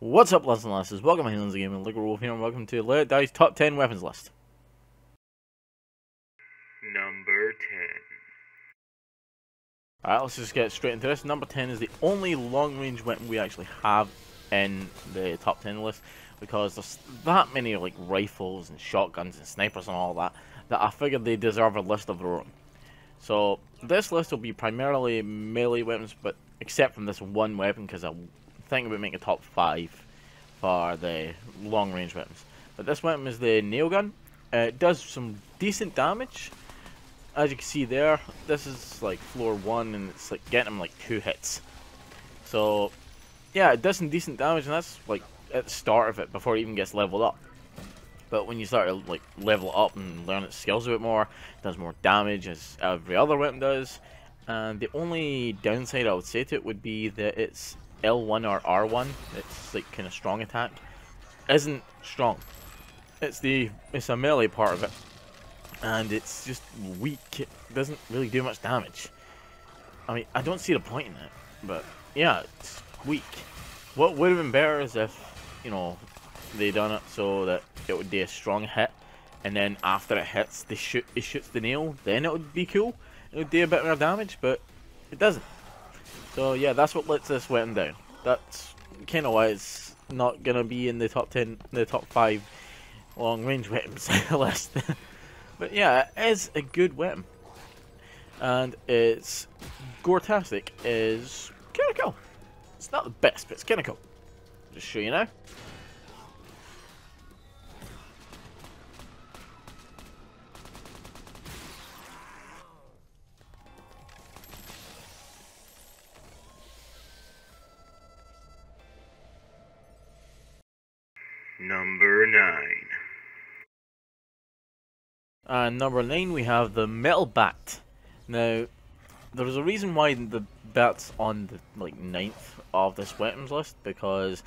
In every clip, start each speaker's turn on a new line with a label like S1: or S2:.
S1: What's up, lads and lasses? Welcome to Highlands Gaming, LiquidWolf here, and welcome to Let Die's Top 10 Weapons List.
S2: Number 10.
S1: Alright, let's just get straight into this. Number 10 is the only long-range weapon we actually have in the top 10 list, because there's that many like rifles and shotguns and snipers and all that, that I figured they deserve a list of their own. So, this list will be primarily melee weapons, but except from this one weapon, because I think about making a top 5 for the long-range weapons. But this weapon is the nail gun. Uh, it does some decent damage, as you can see there, this is like floor one, and it's like getting him like two hits. So, yeah, it does some decent damage, and that's like at the start of it before it even gets leveled up. But when you start to like level up and learn its skills a bit more, it does more damage as every other weapon does. And the only downside I would say to it would be that it's L1 or R1. It's like kind of strong attack. Isn't strong. It's the it's a melee part of it and it's just weak. It doesn't really do much damage. I mean, I don't see the point in it, but yeah, it's weak. What would have been better is if, you know, they done it so that it would be a strong hit, and then after it hits, they shoot, it shoots the nail. Then it would be cool. It would do a bit more damage, but it doesn't. So yeah, that's what lets this weapon down. That's kind of why it's not gonna be in the top ten, the top five long range weapons list. But yeah, it is a good weapon. And its Gore-tastic is kind of cool. It's not the best, but it's kind of cool. Just show you now.
S2: Number 9.
S1: And number 9 we have the Metal Bat. Now, there's a reason why the bat's on the like ninth of this weapons list, because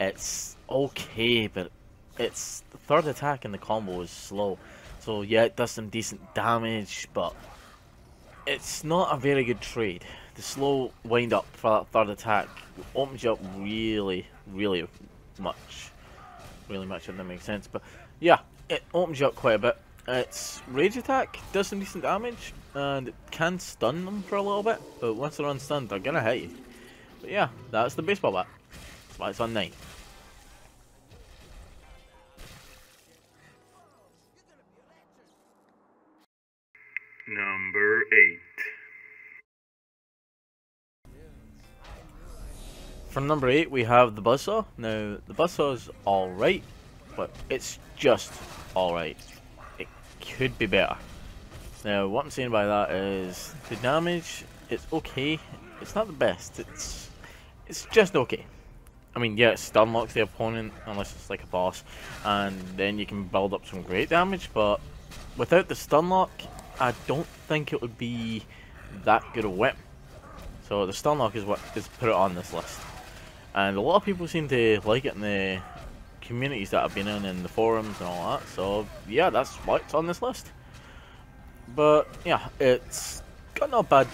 S1: it's okay, but its third attack in the combo is slow. So yeah, it does some decent damage, but it's not a very good trade. The slow wind up for that third attack opens you up really, really much. Really much, of that makes sense. But yeah, it opens you up quite a bit. Its rage attack does some decent damage, and it can stun them for a little bit, but once they're unstunned, they're gonna hit you. But yeah, that's the baseball bat. That's why it's on 9.
S2: Number 8.
S1: For number 8, we have the Buzzsaw. Now, the Buzzsaw is alright, but it's just alright It could be better. Now, what I'm saying by that is the damage. It's okay. It's not the best. It's it's just okay. I mean, yeah, it stun locks the opponent unless it's like a boss, and then you can build up some great damage. But without the stun lock, I don't think it would be that good a whip. So the stun lock is what is put it on this list, and a lot of people seem to like it in the communities that I've been in and the forums and all that. So yeah, that's why it's on this list. But yeah, it's got not bad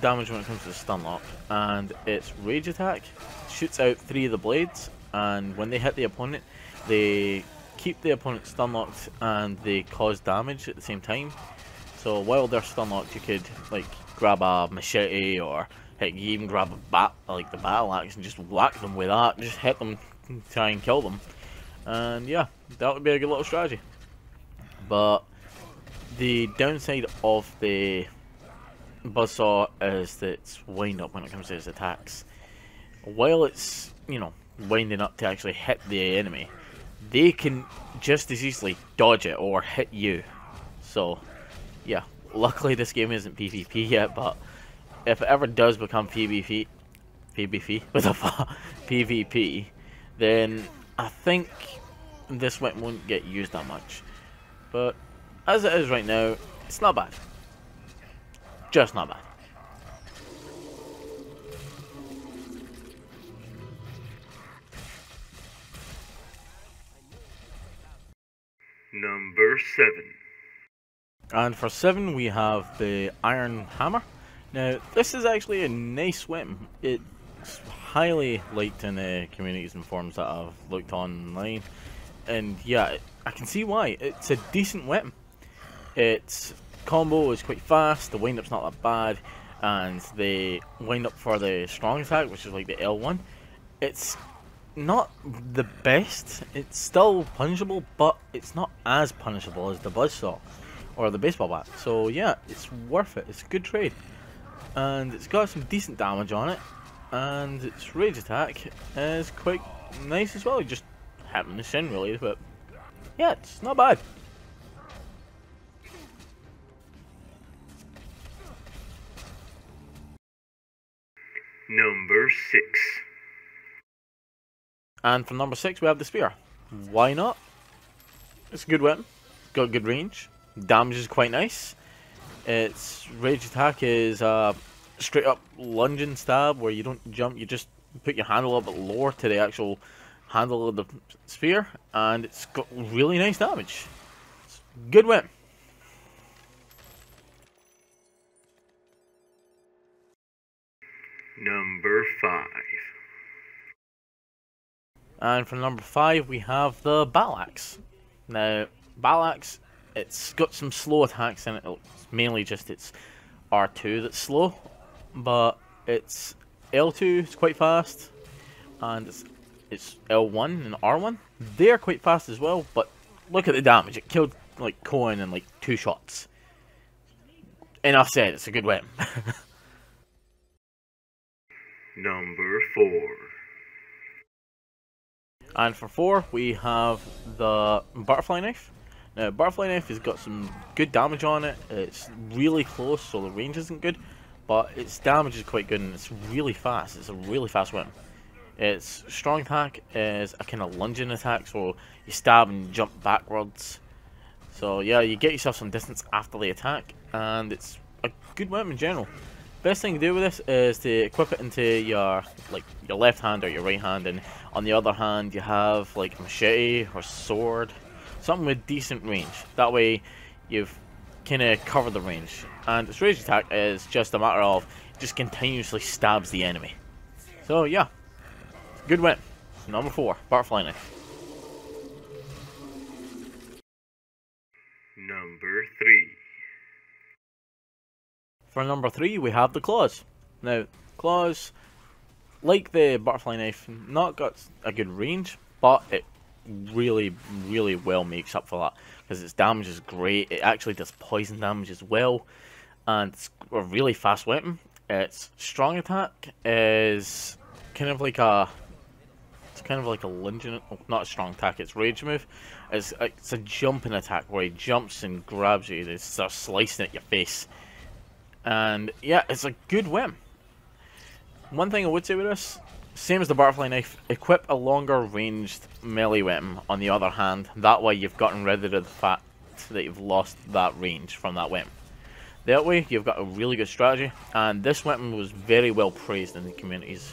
S1: damage when it comes to stun lock, and its rage attack shoots out three of the blades, and when they hit the opponent, they keep the opponent stun locked and they cause damage at the same time. So while they're stun locked, you could like grab a machete or heck, you even grab a bat like the battle axe and just whack them with that, just hit them, try and kill them. And yeah, that would be a good little strategy. But the downside of the Buzzsaw is that it's wind up when it comes to its attacks. While it's, you know, winding up to actually hit the enemy, they can just as easily dodge it or hit you. So, yeah, luckily this game isn't PvP yet, but if it ever does become PvP, PvP with a PvP, then I think this weapon won't get used that much. But as it is right now, it's not bad. Just not bad.
S2: Number 7.
S1: And for 7 we have the Iron Hammer. Now, this is actually a nice weapon. It's highly liked in the communities and forums that I've looked online. And yeah, I can see why. It's a decent weapon. Its combo is quite fast, the wind up's not that bad, and the wind up for the strong attack, which is like the L1, it's not the best. It's still punishable, but it's not as punishable as the Buzzsaw or the baseball bat. So yeah, it's worth it. It's a good trade. And it's got some decent damage on it. And its rage attack is quite nice as well. You just happen to shin really, but yeah, it's not bad.
S2: Number 6.
S1: And for number 6 we have the spear. Why not? It's a good weapon. Got good range. Damage is quite nice. Its rage attack is uh, straight up lunging stab where you don't jump, you just put your hand a little bit lower to the actual handle of the spear, and it's got really nice damage. Good weapon.
S2: Number 5.
S1: And for number 5 we have the Battle Axe. Now, Battle Axe, it's got some slow attacks in it, it's mainly just its R2 that's slow, but it's L2 is quite fast, and it's, it's L1 and R1. They're quite fast as well, but look at the damage. It killed like Coin in like two shots. Enough said, it's a good weapon.
S2: Number 4.
S1: And for four, we have the Butterfly Knife. Uh, now, Butterfly Knife has got some good damage on it. It's really close, so the range isn't good. But its damage is quite good, and it's really fast. It's a really fast weapon. Its strong attack is a kind of lunging attack, so you stab and jump backwards. So yeah, you get yourself some distance after the attack, and it's a good weapon in general. Best thing to do with this is to equip it into your like your left hand or your right hand, and on the other hand you have like machete or sword, something with decent range. That way you've kind of covered the range. And its rage attack is just a matter of just continuously stabs the enemy. So yeah, good win. Number four, butterfly knife.
S2: Number 3.
S1: For number three, we have the claws. Now, claws, like the butterfly knife, not got a good range, but it really, really well makes up for that because its damage is great. It actually does poison damage as well, and it's a really fast weapon. Its strong attack is kind of like a it's kind of like a lunging, oh, not a strong attack, it's rage move. It's, it's a jumping attack where he jumps and grabs you, and starts slicing at your face. And yeah, it's a good whim. One thing I would say with this, same as the butterfly knife, equip a longer ranged melee weapon on the other hand. That way you've gotten rid of the fact that you've lost that range from that weapon. That way you've got a really good strategy, and this weapon was very well praised in the communities.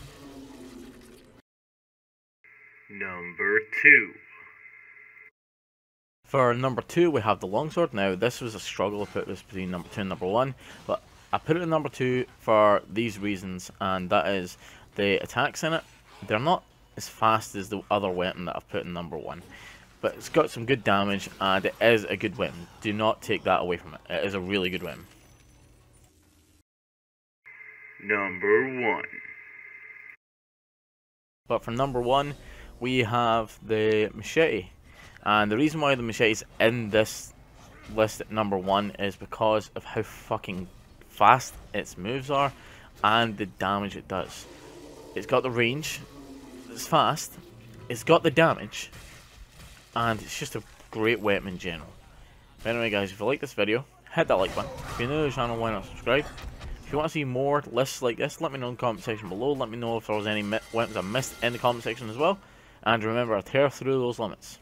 S2: Number 2.
S1: For number two, we have the longsword. Now, this was a struggle to put this between number two and number one, but I put it in number two for these reasons, and that is the attacks in it. They're not as fast as the other weapon that I've put in number one, but it's got some good damage, and it is a good weapon. Do not take that away from it. It is a really good weapon.
S2: Number 1.
S1: But for number one, we have the machete. And the reason why the machete is in this list at number one is because of how fucking fast its moves are and the damage it does. It's got the range, it's fast, it's got the damage, and it's just a great weapon in general. But anyway guys, if you like this video, hit that like button. If you're new to the channel, why not subscribe? If you want to see more lists like this, let me know in the comment section below. Let me know if there was any weapons I missed in the comment section as well. And remember, tear through those limits.